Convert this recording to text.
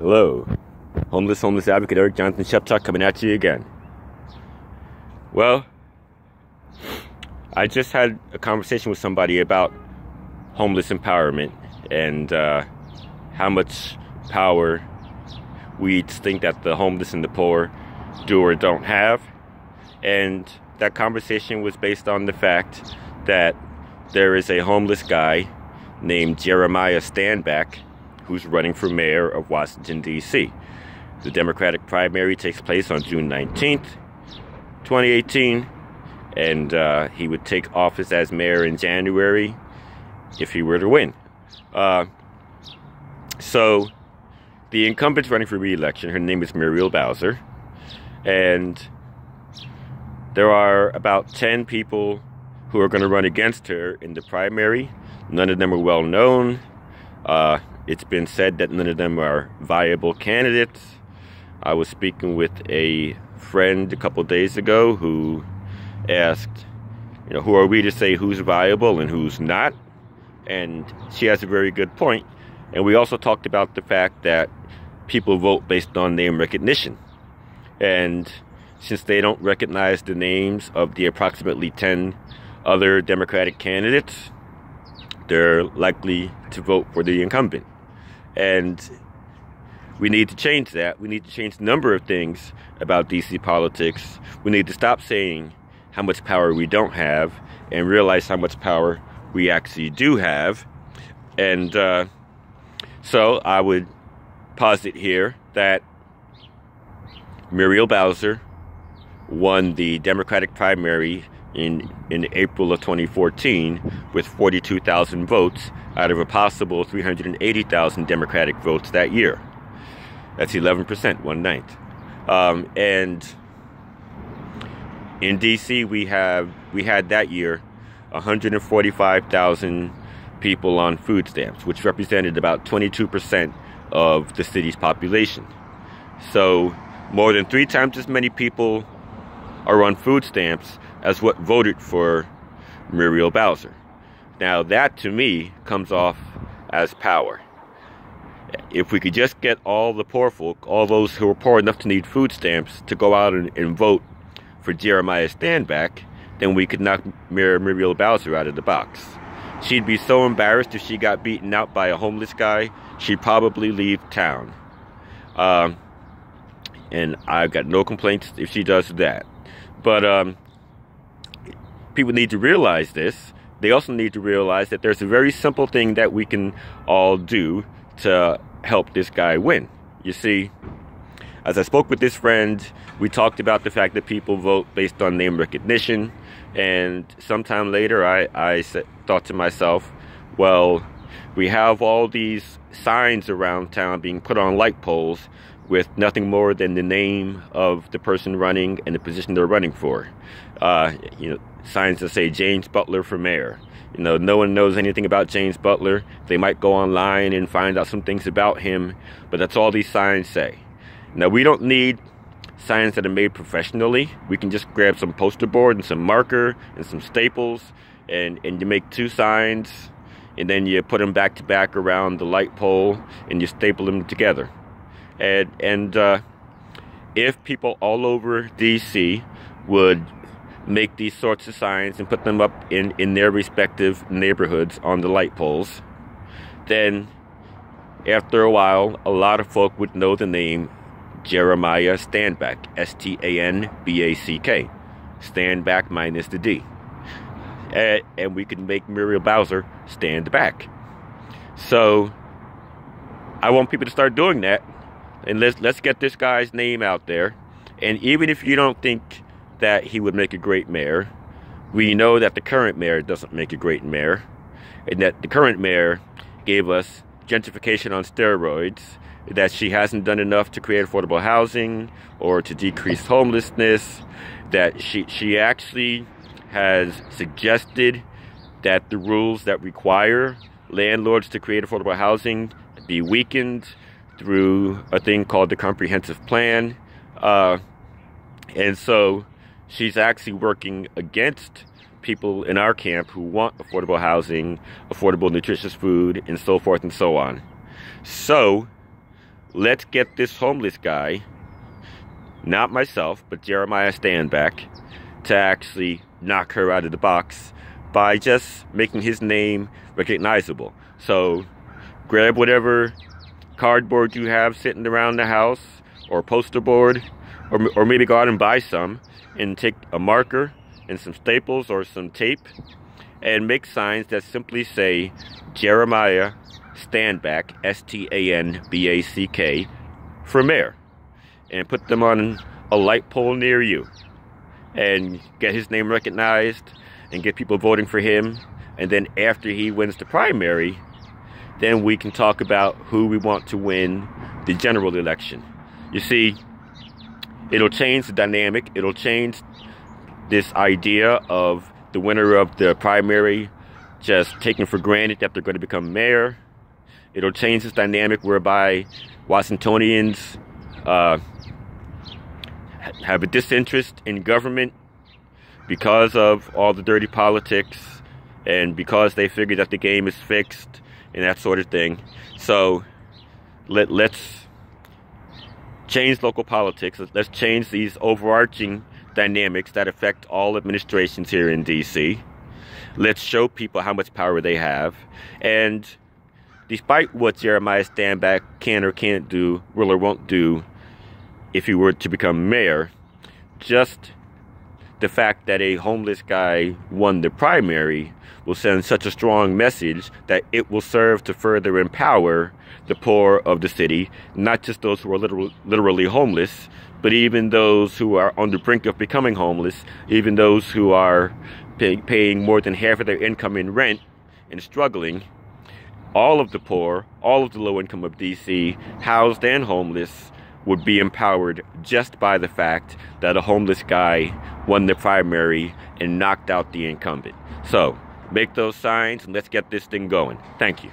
Hello, homeless, homeless advocate Eric Jonathan Sheptock coming at you again. Well, I just had a conversation with somebody about homeless empowerment and uh, how much power we think that the homeless and the poor do or don't have. And that conversation was based on the fact that there is a homeless guy named Jeremiah Stanback who's running for mayor of Washington, D.C. The Democratic primary takes place on June 19th, 2018, and uh, he would take office as mayor in January if he were to win. Uh, so, the incumbent's running for re-election. Her name is Muriel Bowser, and there are about 10 people who are going to run against her in the primary. None of them are well known. Uh, it's been said that none of them are viable candidates. I was speaking with a friend a couple days ago who asked, you know, who are we to say who's viable and who's not? And she has a very good point. And we also talked about the fact that people vote based on name recognition. And since they don't recognize the names of the approximately 10 other Democratic candidates, they're likely to vote for the incumbent. And we need to change that. We need to change the number of things about DC politics. We need to stop saying how much power we don't have and realize how much power we actually do have. And uh, so I would posit here that Muriel Bowser won the Democratic primary in, in April of 2014 with 42,000 votes out of a possible 380,000 Democratic votes that year. That's 11%, one ninth. Um, and in DC, we have we had that year 145,000 people on food stamps, which represented about 22% of the city's population. So more than three times as many people are on food stamps as what voted for Muriel Bowser. Now, that to me comes off as power. If we could just get all the poor folk, all those who are poor enough to need food stamps, to go out and, and vote for Jeremiah Stanback, then we could knock Muriel Bowser out of the box. She'd be so embarrassed if she got beaten out by a homeless guy, she'd probably leave town. Um, and I've got no complaints if she does that. But um, people need to realize this. They also need to realize that there's a very simple thing that we can all do to help this guy win. You see, as I spoke with this friend, we talked about the fact that people vote based on name recognition. And sometime later, I, I thought to myself, well, we have all these signs around town being put on light poles with nothing more than the name of the person running and the position they're running for. Uh, you know, signs that say James Butler for mayor. You know, no one knows anything about James Butler. They might go online and find out some things about him, but that's all these signs say. Now, we don't need signs that are made professionally. We can just grab some poster board and some marker and some staples, and, and you make two signs, and then you put them back to back around the light pole, and you staple them together and and uh, if people all over DC would make these sorts of signs and put them up in in their respective neighborhoods on the light poles, then after a while, a lot of folk would know the name Jeremiah Standback. Stanback, S T A N B A C K, Stanback minus the D. And, and we could make Muriel Bowser stand back. So I want people to start doing that and let's let's get this guy's name out there. And even if you don't think that he would make a great mayor, we know that the current mayor doesn't make a great mayor, and that the current mayor gave us gentrification on steroids. That she hasn't done enough to create affordable housing or to decrease homelessness. That she she actually has suggested that the rules that require landlords to create affordable housing be weakened through a thing called the comprehensive plan. Uh, and so she's actually working against people in our camp who want affordable housing, affordable nutritious food, and so forth and so on. So let's get this homeless guy, not myself, but Jeremiah Stanback, to actually knock her out of the box by just making his name recognizable. So grab whatever cardboard you have sitting around the house or poster board or, or maybe go out and buy some and take a marker and some staples or some tape and make signs that simply say Jeremiah Stanback, S T A N B A C K, for mayor. And put them on a light pole near you. And get his name recognized and get people voting for him. And then after he wins the primary, then we can talk about who we want to win the general election. You see, it'll change the dynamic, it'll change this idea of the winner of the primary just taking for granted that they're going to become mayor. It'll change this dynamic whereby Washingtonians uh, have a disinterest in government because of all the dirty politics and because they figure that the game is fixed and that sort of thing. So let, let's change local politics. Let's change these overarching dynamics that affect all administrations here in DC. Let's show people how much power they have. And despite what Jeremiah Stanback can or can't do, will or won't do if he were to become mayor, just the fact that a homeless guy won the primary will send such a strong message that it will serve to further empower the poor of the city, not just those who are literal, literally homeless, but even those who are on the brink of becoming homeless, even those who are pay, paying more than half of their income in rent and struggling. All of the poor, all of the low income of DC, housed and homeless, would be empowered just by the fact that a homeless guy won the primary and knocked out the incumbent. So, make those signs and let's get this thing going. Thank you.